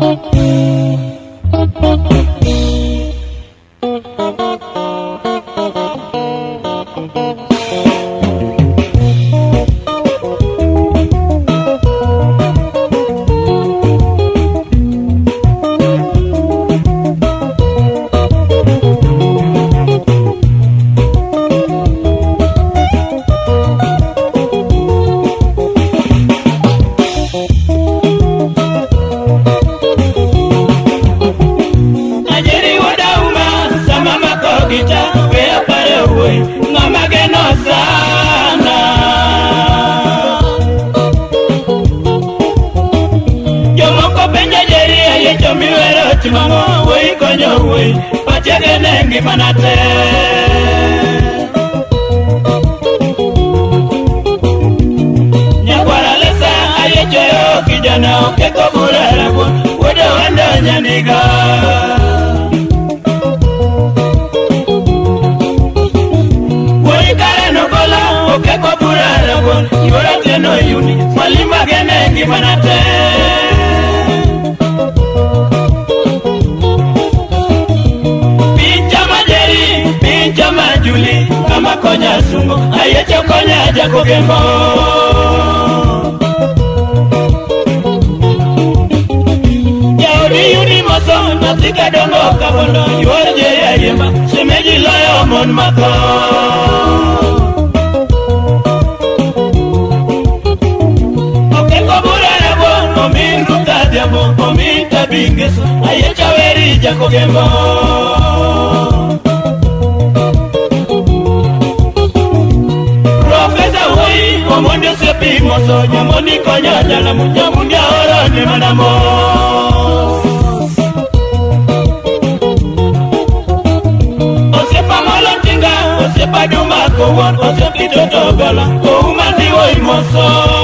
Thank you. ajuli kama konya sungu ayecho konya jakogembo Tika dongo kabondo yuwaje ya yema Shemeji loyo mon mako Oke kubura ya bo Momi nukadya bo Momi tabingeso Ayecha weri jako gemo konya dala munja munja ora ne manamo Osepa molo tinga, osepa duma kowon, osepi toto gola, kowuma diwo imoso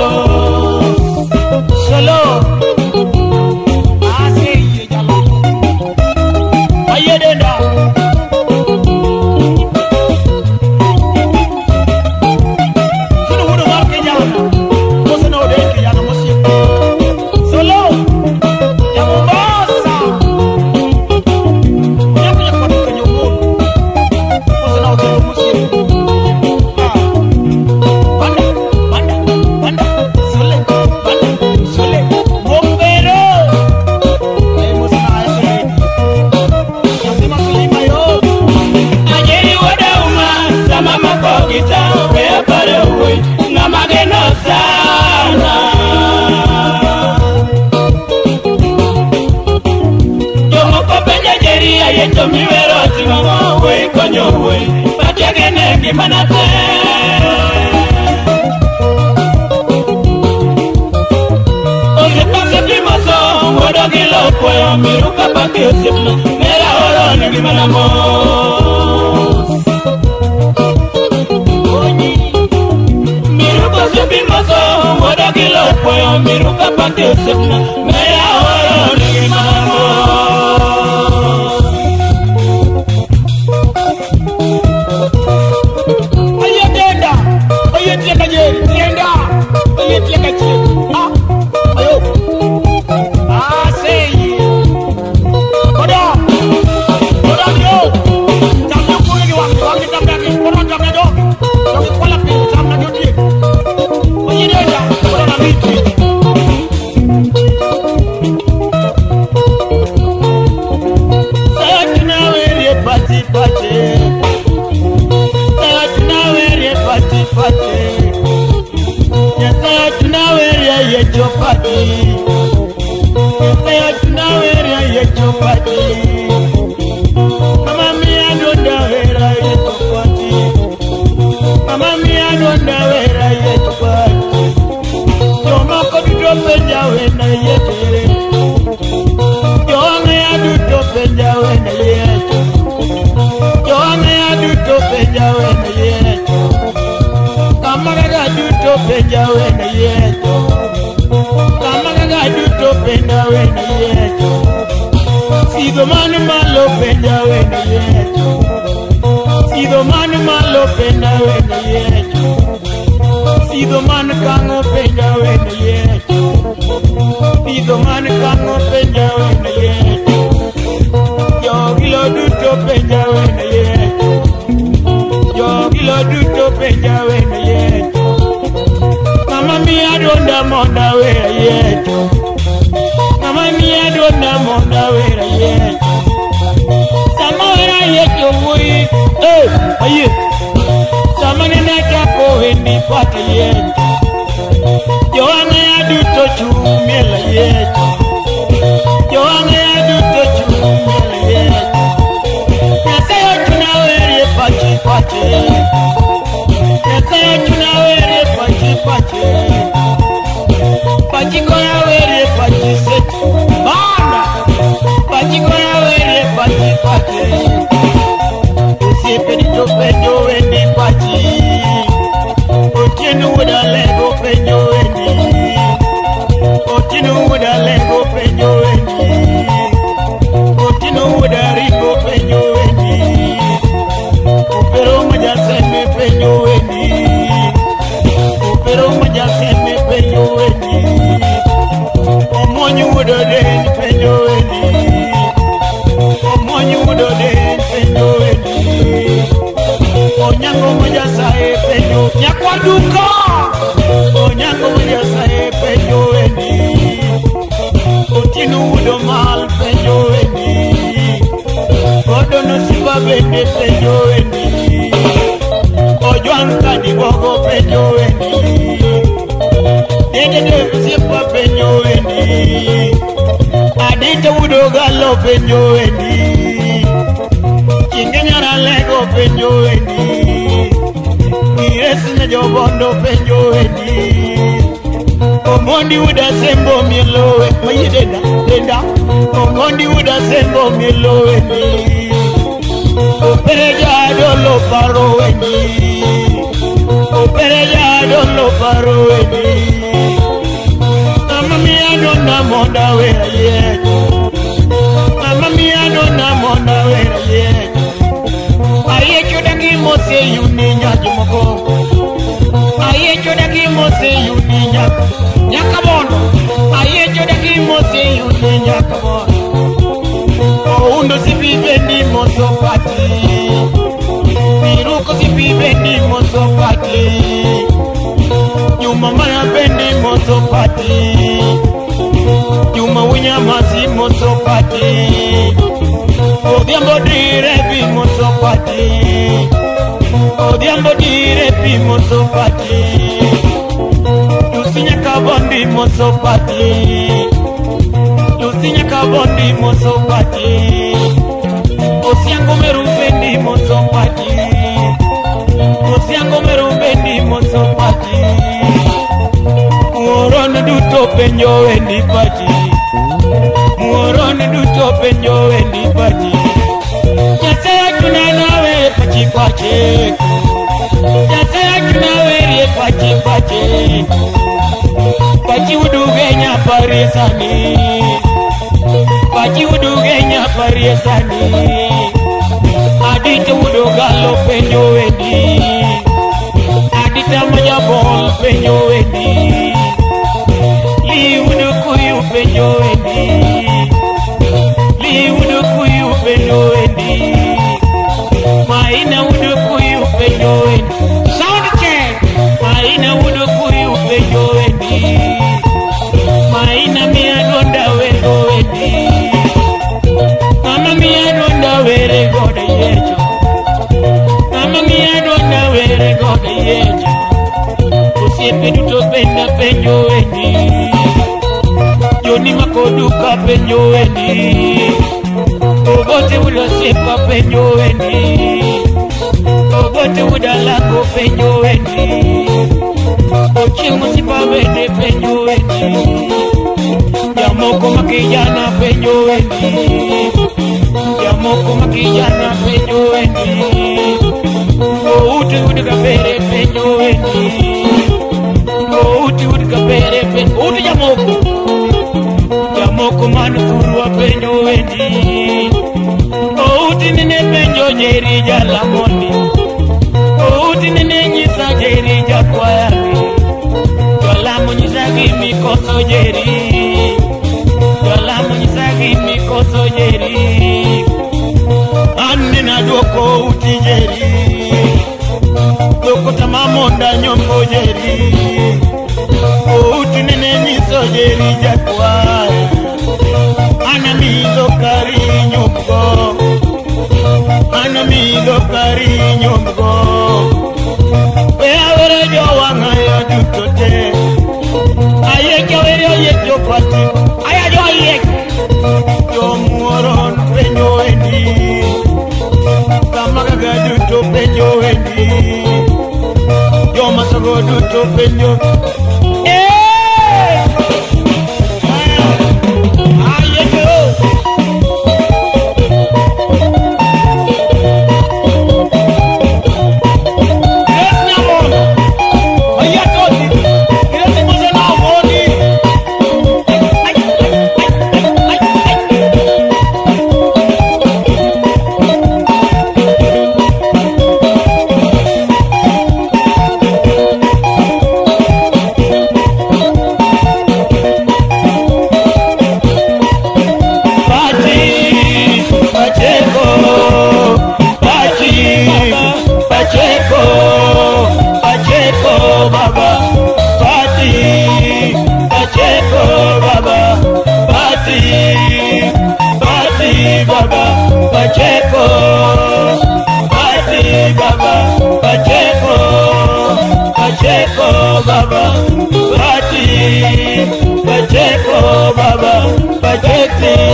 limoso ngodogilo kweyo miruka pake osimna mera oro nigimanamo miruko subimoso ngodogilo kweyo miruka pake osimna mera oro kamaraga duto penja wene yeto kamaraga duto penja wene yeto sido man malo penja wene yeto sidho man malo penja wene yeto sidho man kang'o penja wene yeto sidho man kang'o penja wene yeto jogilo duto penja wene yeto jogilo duto penja wene yeto miyadonda monda wera yeto mama miyadonda monda wera yeto sama wera yeto wui eh aye sama nena kapo hindi pata yeto wa bende peyoeni ojwankani wogo peyoeni dededemsiepa peyoeni adite wudogalo peyoeni kingenyaralego peyoeni iresne jobondo peyoeni omondi udasembo mielowe oyideda deda omondi udasembo mieloweni opere yayo lo paro weni opere yayo lo paro weni mama mia no na moda we aye mama mia no na moda we aye aye chuda ki mo se yu ni nya jumoko aye chuda ki mo se yu ni nya nya kabon aye chuda ki mo se yu ni nya kabon Oh, no, si vive ni mozo pa ti. bendi mozopati nyuma maya bendi mozopati nyuma winyamazi mozopati odhiambo dire bi mozopati odhiambo dire bi mozopati lusi nyaka bondi mozopati lusi nyaka bondi mozopati osiango meru bendi mozopati osiango mero bendi moso pati muoron duto penjo wendi pati muoron duto penjo wendi pati nyasaye kunenawe pachi pachi nyasaye kunaweye pachi pachi pachi uduge nyapari sani pachi uduge nyapari sani adito wudo galo penjo wedi adita majabol penjo wedi liwudo kuyu penjo wedi liwudo kuyu penjo wedi maina wudo kuyu penjo wedi olinga koduka penyo weni obote ulosepa penyo weni obote udalako penyo weni ochimusipa wene penyo weni yamoko makijana penyo weni yamoko makijana penyo weni outi udikapere penyo weni outi udikapere penyo outi yamoko kumano thuru apenjo wendi outini ne penjo nyeri jalamoni outini ne nyisa nyeri jakwayani jalamo nyisa gimi koso nyeri jalamo nyisa gimi koso nyeri anne naduoko uti nyeri dokota mamonda nyombo nyeri outini ne nyiso nyeri jakwayani nyombo mano migo kari nyombo we awere jo wanga ya duto te aye ke were ye jo kwati aya jo ye jo muoron we jo endi kamaga ga duto pe jo endi jo masago duto pe jo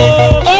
Oh.